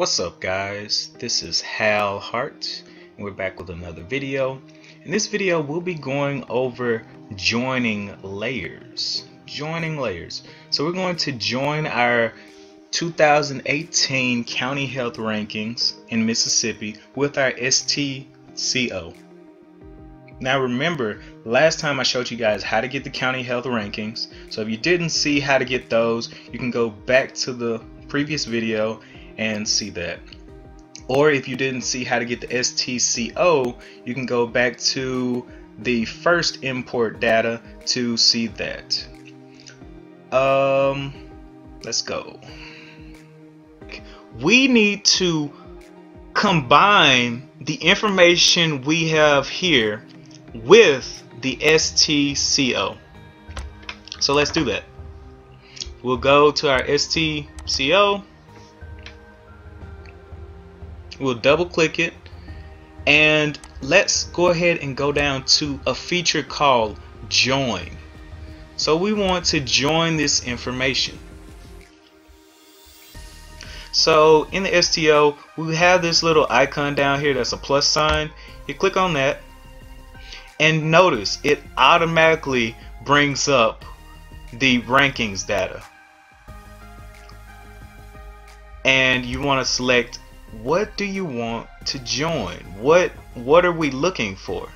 What's up guys? This is Hal Hart and we're back with another video. In this video we'll be going over joining layers. Joining layers. So we're going to join our 2018 county health rankings in Mississippi with our STCO. Now remember, last time I showed you guys how to get the county health rankings. So if you didn't see how to get those, you can go back to the previous video and see that. Or if you didn't see how to get the STCO, you can go back to the first import data to see that. Um, let's go. We need to combine the information we have here with the STCO. So let's do that. We'll go to our STCO We'll double click it and let's go ahead and go down to a feature called join. So we want to join this information. So in the STO, we have this little icon down here that's a plus sign. You click on that and notice it automatically brings up the rankings data. And you want to select what do you want to join? What what are we looking for?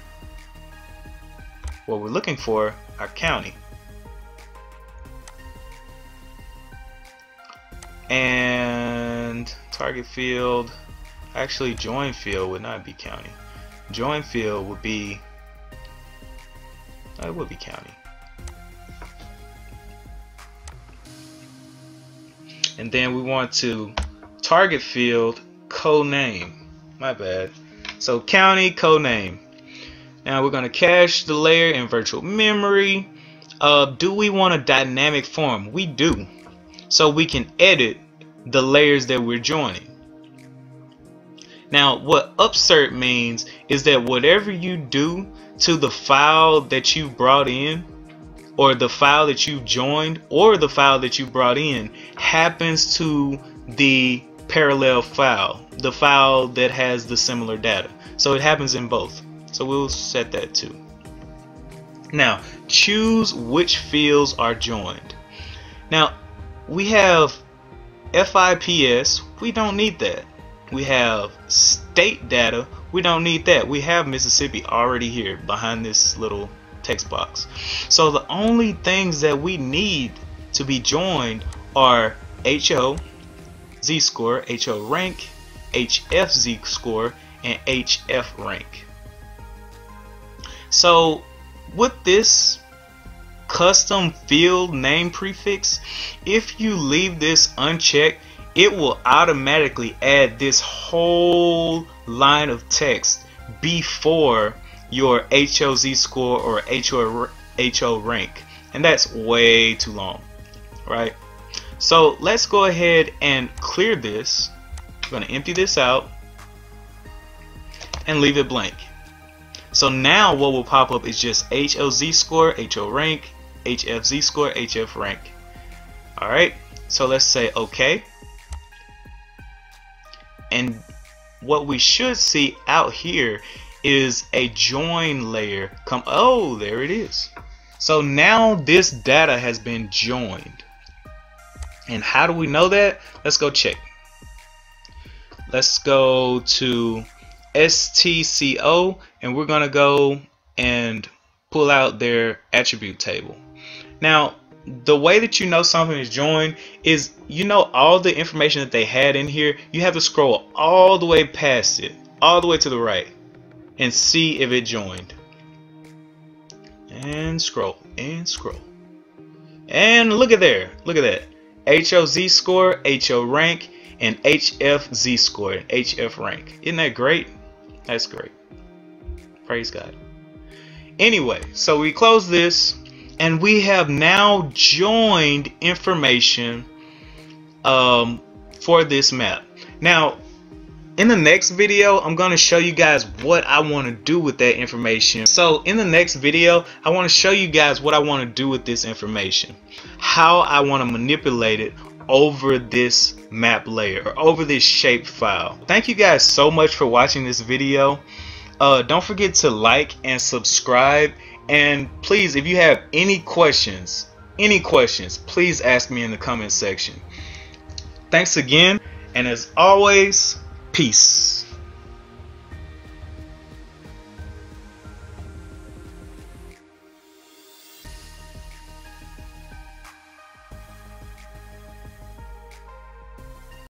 What we're looking for our county. And target field, actually join field would not be county. Join field would be, it would be county. And then we want to target field co-name. My bad. So county co-name. Now we're going to cache the layer in virtual memory. Uh, do we want a dynamic form? We do. So we can edit the layers that we're joining. Now what upsert means is that whatever you do to the file that you brought in or the file that you joined or the file that you brought in happens to the parallel file, the file that has the similar data. So it happens in both. So we'll set that too. Now, choose which fields are joined. Now, we have FIPS, we don't need that. We have state data, we don't need that. We have Mississippi already here behind this little text box. So the only things that we need to be joined are HO, Z score, HO rank, HF Z score, and HF rank. So with this custom field name prefix, if you leave this unchecked, it will automatically add this whole line of text before your HOZ score or HO, HO rank. And that's way too long, right? So let's go ahead and clear this. I'm going to empty this out and leave it blank. So now what will pop up is just HOZ score, HO rank, HFZ score, HF rank. Alright, so let's say OK. And what we should see out here is a join layer come oh there it is so now this data has been joined and how do we know that? Let's go check. Let's go to STCO and we're going to go and pull out their attribute table. Now, the way that you know something is joined is you know all the information that they had in here. You have to scroll all the way past it, all the way to the right, and see if it joined. And scroll, and scroll. And look at there. Look at that. HOZ score, HO rank, and HFZ score, and HF rank. Isn't that great? That's great. Praise God. Anyway, so we close this and we have now joined information um, for this map. Now, in the next video, I'm going to show you guys what I want to do with that information. So in the next video, I want to show you guys what I want to do with this information. How I want to manipulate it over this map layer or over this shape file. Thank you guys so much for watching this video. Uh, don't forget to like and subscribe and please if you have any questions any questions please ask me in the comment section thanks again and as always peace